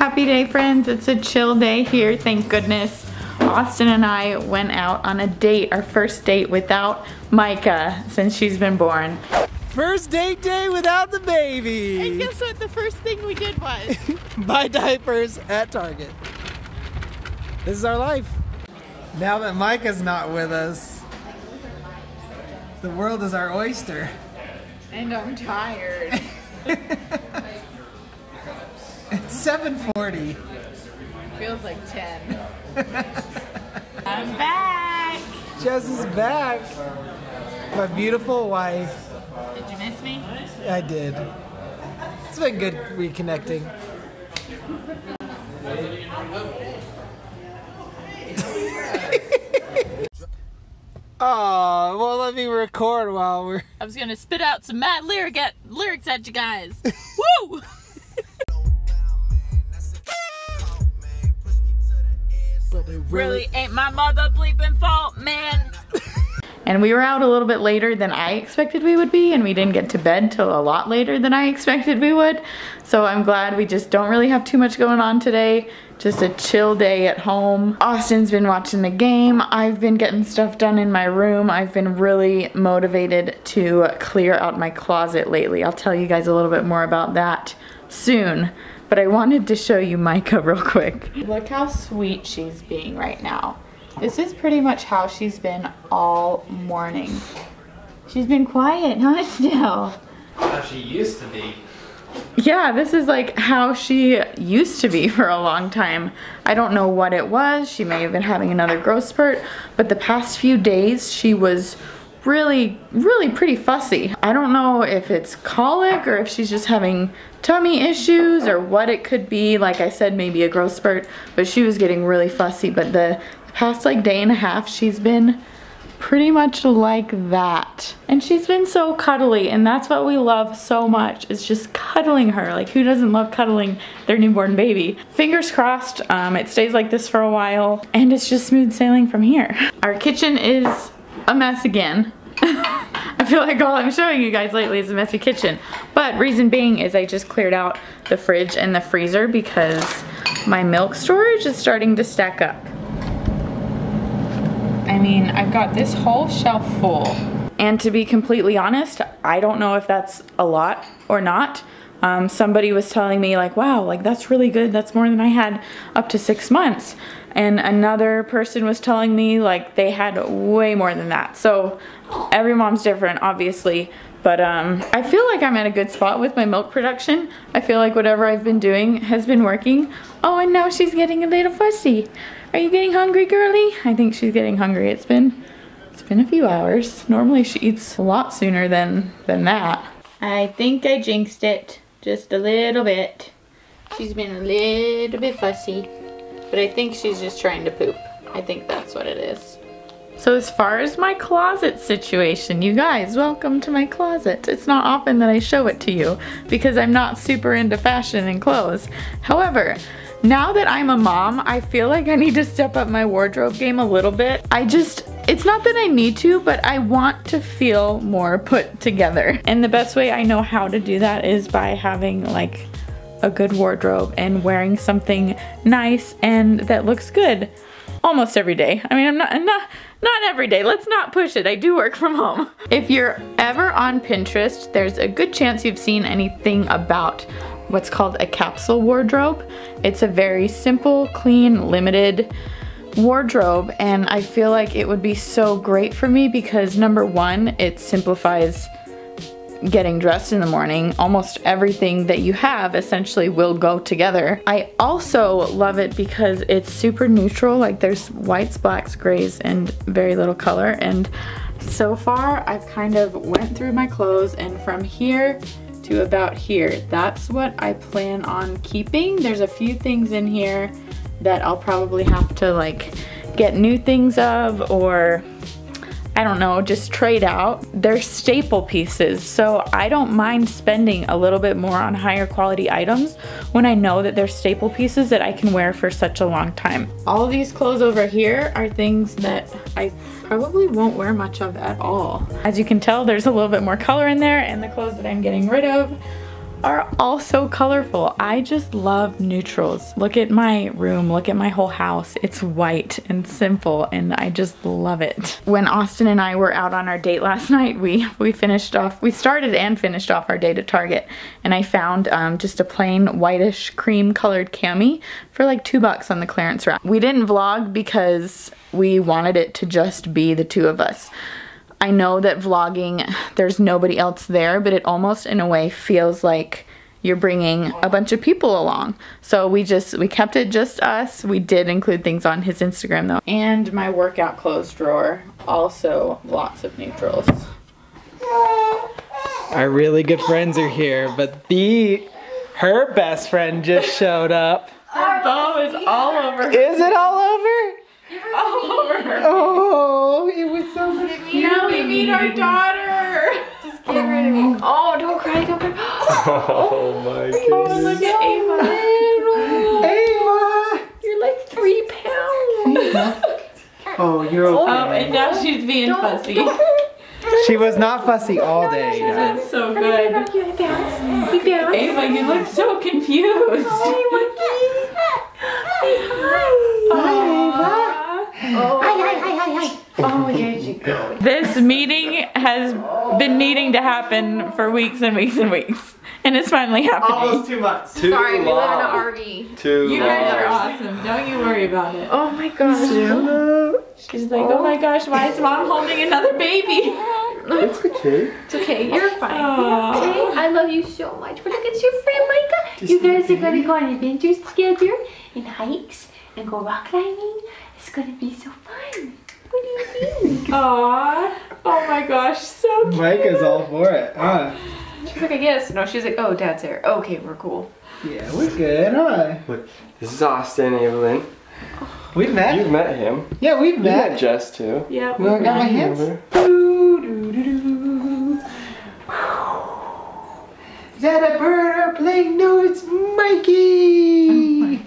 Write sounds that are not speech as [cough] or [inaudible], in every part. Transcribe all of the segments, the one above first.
Happy day friends, it's a chill day here, thank goodness. Austin and I went out on a date, our first date without Micah since she's been born. First date day without the baby. And guess what the first thing we did was? [laughs] Buy diapers at Target. This is our life. Now that Micah's not with us, the world is our oyster. and I'm tired. [laughs] It's 740. Feels like 10. [laughs] I'm back! Jess is back. My beautiful wife. Did you miss me? I did. It's been good reconnecting. [laughs] Oh, well, let me record while we're. I was gonna spit out some mad lyric at, lyrics at you guys. [laughs] Woo! Really ain't my mother bleeping fault, man. [laughs] And we were out a little bit later than I expected we would be, and we didn't get to bed till a lot later than I expected we would. So I'm glad we just don't really have too much going on today. Just a chill day at home. Austin's been watching the game. I've been getting stuff done in my room. I've been really motivated to clear out my closet lately. I'll tell you guys a little bit more about that soon. But I wanted to show you Micah [laughs] real quick. Look how sweet she's being right now. This is pretty much how she's been all morning. She's been quiet, huh, [laughs] still? How she used to be. Yeah, this is like how she used to be for a long time. I don't know what it was. She may have been having another growth spurt, but the past few days she was really, really pretty fussy. I don't know if it's colic or if she's just having tummy issues or what it could be. Like I said, maybe a growth spurt, but she was getting really fussy. But the past like day and a half, she's been pretty much like that. And she's been so cuddly and that's what we love so much is just cuddling her. Like who doesn't love cuddling their newborn baby? Fingers crossed um, it stays like this for a while and it's just smooth sailing from here. Our kitchen is a mess again. [laughs] I feel like all I'm showing you guys lately is a messy kitchen. But reason being is I just cleared out the fridge and the freezer because my milk storage is starting to stack up. I mean, I've got this whole shelf full. And to be completely honest, I don't know if that's a lot or not. Um, somebody was telling me like, wow, like that's really good. That's more than I had up to six months. And another person was telling me like they had way more than that. So every mom's different, obviously. But um, I feel like I'm at a good spot with my milk production. I feel like whatever I've been doing has been working. Oh, and now she's getting a little fussy. Are you getting hungry, girly? I think she's getting hungry. It's been it's been a few hours. Normally she eats a lot sooner than than that. I think I jinxed it just a little bit. She's been a little bit fussy, but I think she's just trying to poop. I think that's what it is. So as far as my closet situation, you guys, welcome to my closet. It's not often that I show it to you because I'm not super into fashion and clothes. However, now that I'm a mom, I feel like I need to step up my wardrobe game a little bit. I just, it's not that I need to, but I want to feel more put together. And the best way I know how to do that is by having like a good wardrobe and wearing something nice and that looks good almost every day. I mean, I'm not, I'm not, not every day. Let's not push it. I do work from home. [laughs] If you're ever on Pinterest, there's a good chance you've seen anything about what's called a capsule wardrobe. It's a very simple, clean, limited wardrobe and I feel like it would be so great for me because number one, it simplifies getting dressed in the morning. Almost everything that you have essentially will go together. I also love it because it's super neutral, like there's whites, blacks, grays, and very little color. And so far I've kind of went through my clothes and from here to about here. That's what I plan on keeping. There's a few things in here that I'll probably have to like get new things of or I don't know, just trade out. They're staple pieces, so I don't mind spending a little bit more on higher quality items when I know that they're staple pieces that I can wear for such a long time. All these clothes over here are things that I probably won't wear much of at all. As you can tell, there's a little bit more color in there and the clothes that I'm getting rid of are all so colorful. I just love neutrals. Look at my room, look at my whole house. It's white and simple and I just love it. When Austin and I were out on our date last [laughs] night, we, we finished off, we started and finished off our date at Target and I found um, just a plain whitish cream colored cami for like two bucks on the clearance rack. We didn't vlog because we wanted it to just be the two of us. I know that vlogging, there's nobody else there, but it almost in a way feels like you're bringing a bunch of people along. So we just, we kept it just us. We did include things on his Instagram though. And my workout clothes drawer, also lots of neutrals. Our really good friends are here, but the her best friend just showed up. Her bow is all over, Is it all over? all over her. Oh, Now our [laughs] daughter. Just get rid of me. Oh, don't cry, don't cry. [gasps] Oh my Oh, look at Ava. Ava! You're like three pounds. [laughs] Oh, you're Oh, okay. and now she's being fussy. [laughs] She was not fussy all day. guys. It's so good. You bounce. You bounce. Ava, you look so confused. Oh, hi, monkey. Hi. Hi, Oh, there you go. This meeting has been needing to happen for weeks and weeks and weeks. And it's finally happening. two months. Too Sorry, we live in an. RV. Too You guys are awesome. Don't you worry about it. Oh my gosh. She's like, oh my gosh, why is mom holding another baby? It's okay. It's okay, you're oh. fine. Aw. Okay, I love you so much. But look at your friend Micah. You guys are gonna go on adventures together and hikes and go rock climbing. It's gonna be so fun. What do you think? Aww. Oh my gosh, so cute. Micah's all for it, huh? She's like, I guess. No, she's like, oh, dad's there. Okay, we're cool. Yeah, we're good, huh? Look, this is Austin Evelyn. We've met. You've met him. Yeah, we've You met met. Jess too. Yeah. We got my hands. Remember? Doo, doo, doo, doo. Is that a bird or a plane? No, it's Mikey.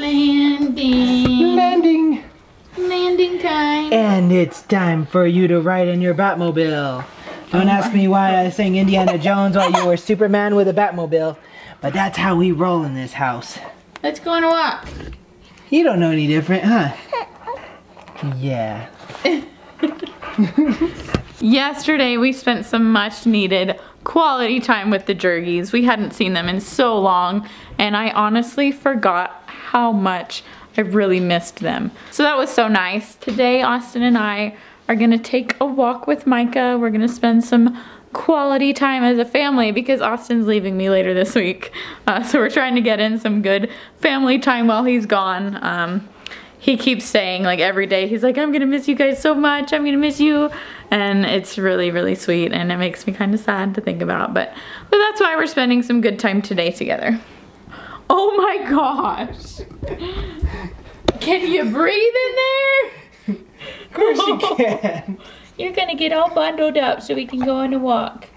Landing. Landing. Landing time. And it's time for you to ride in your Batmobile. Don't ask me why I sang Indiana Jones while you were Superman with a Batmobile, but that's how we roll in this house. Let's go on a walk. You don't know any different, huh? Yeah. [laughs] Yesterday, we spent some much needed quality time with the Jergies. We hadn't seen them in so long, and I honestly forgot how much I really missed them. So that was so nice. Today, Austin and I are gonna take a walk with Micah. We're gonna spend some quality time as a family because Austin's leaving me later this week. Uh, so we're trying to get in some good family time while he's gone. Um, he keeps saying like every day he's like i'm gonna miss you guys so much i'm gonna miss you and it's really really sweet and it makes me kind of sad to think about but but that's why we're spending some good time today together oh my gosh can you breathe in there Of course you [laughs] can. you're gonna get all bundled up so we can go on a walk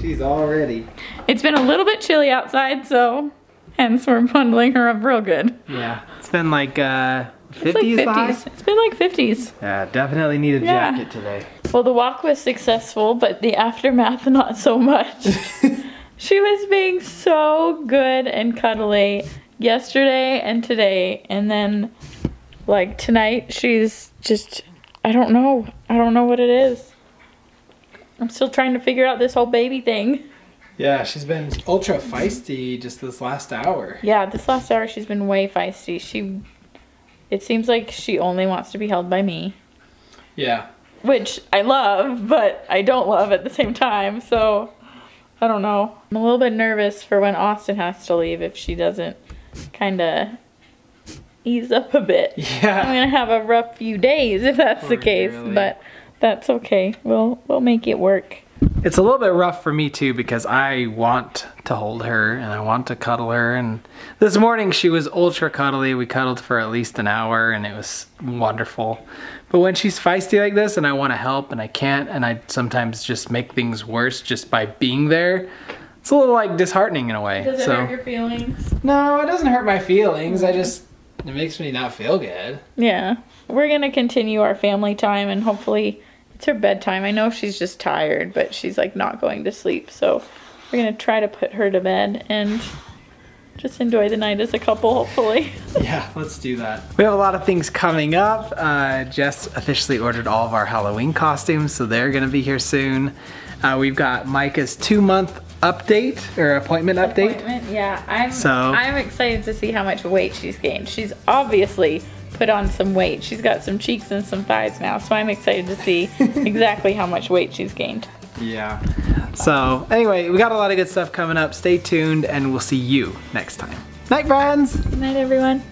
She's all ready. it's been a little bit chilly outside so hence we're bundling her up real good Yeah. It's been like uh it's like 50s 50s it's been like 50s Yeah, definitely need a Yeah. jacket today. Well, the walk was successful, but the aftermath [laughs] not so much. [laughs] she was being so good and cuddly yesterday and today, and then like tonight she's just I don't know. I don't know what it is. I'm still trying to figure out this whole baby thing. Yeah, she's been ultra feisty just this last hour. Yeah, this last hour she's been way feisty. She it seems like she only wants to be held by me. Yeah. which I love, but I don't love at the same time. So I don't know. I'm a little bit nervous for when Austin has to leave if she doesn't kind of ease up a bit. [laughs] Yeah. I'm gonna have a rough few days if that's the case, but that's okay. We'll we'll make it work. It's a little bit rough for me too because I want to hold her and I want to cuddle her. And this morning she was ultra cuddly. We cuddled for at least an hour and it was wonderful. But when she's feisty like this and I want to help and I can't, and I sometimes just make things worse just by being there, it's a little like disheartening in a way. Does it so hurt your feelings? no, it doesn't hurt my feelings. I just it makes me not feel good. Yeah. We're gonna continue our family time and hopefully it's her bedtime. I know she's just tired, but she's like not going to sleep, so we're gonna try to put her to bed and just enjoy the night as a couple, hopefully. [laughs] Yeah, let's do that. We have a lot of things coming up. Uh, Jess officially ordered all of our Halloween costumes, so they're gonna be here soon. Uh, we've got Micah's two month update or appointment update. Appointment, Yeah, I'm. So- I'm excited to see how much weight she's gained. She's obviously put on some weight. She's got some cheeks and some thighs now, so I'm excited to see [laughs] exactly how much weight she's gained. Yeah. So, anyway, we got a lot of good stuff coming up. Stay tuned, and we'll see you next time. Night, friends! Good night, everyone.